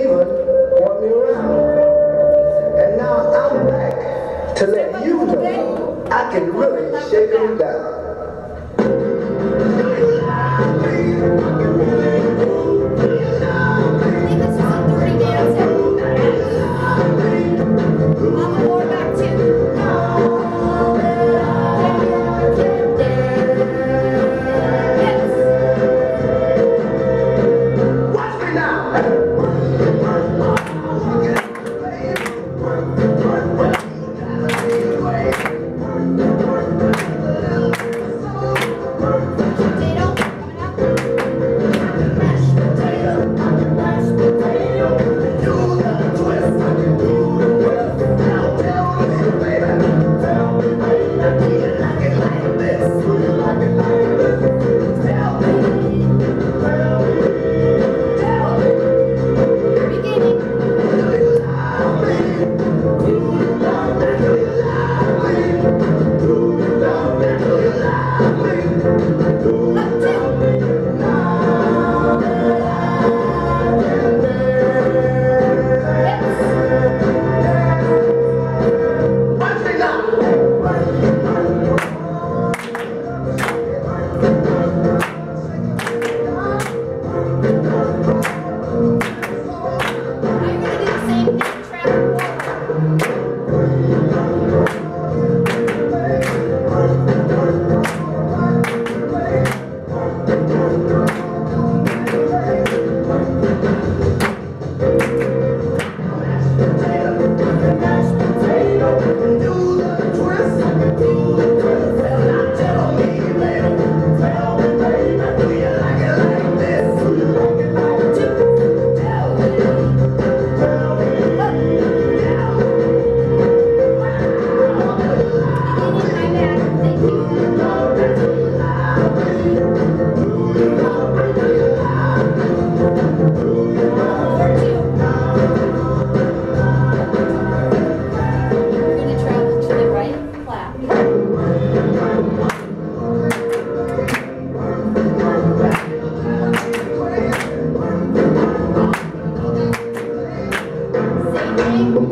even want me around. And now I'm back to let you know I can really shake them down. Singing.